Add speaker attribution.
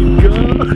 Speaker 1: my god!